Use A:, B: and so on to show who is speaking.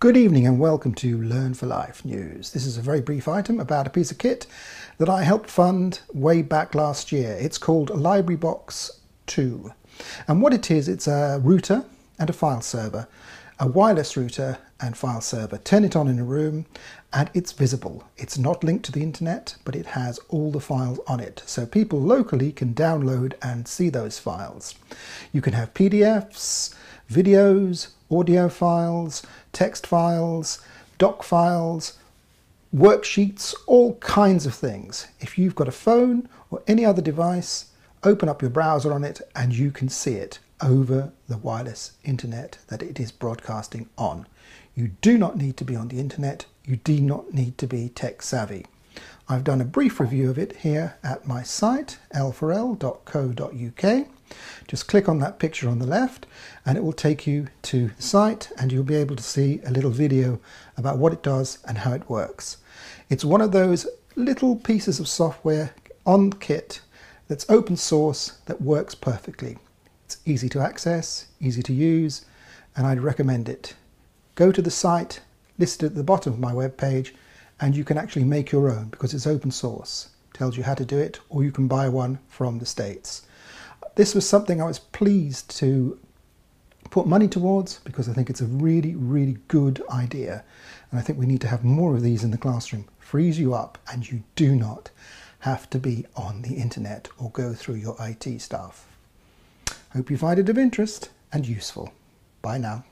A: Good evening and welcome to Learn for Life News. This is a very brief item about a piece of kit that I helped fund way back last year. It's called Library Box 2. And what it is, it's a router and a file server, a wireless router and file server. Turn it on in a room and it's visible. It's not linked to the internet, but it has all the files on it. So people locally can download and see those files. You can have PDFs, videos, audio files, text files, doc files, worksheets, all kinds of things. If you've got a phone or any other device, open up your browser on it and you can see it over the wireless internet that it is broadcasting on. You do not need to be on the internet, you do not need to be tech savvy. I've done a brief review of it here at my site, l4l.co.uk. Just click on that picture on the left and it will take you to the site and you'll be able to see a little video about what it does and how it works. It's one of those little pieces of software on kit that's open source that works perfectly. Easy to access, easy to use, and I'd recommend it. Go to the site listed at the bottom of my webpage and you can actually make your own because it's open source. It tells you how to do it or you can buy one from the States. This was something I was pleased to put money towards because I think it's a really, really good idea. And I think we need to have more of these in the classroom. Frees you up and you do not have to be on the internet or go through your IT stuff. Hope you find it of interest and useful. Bye now.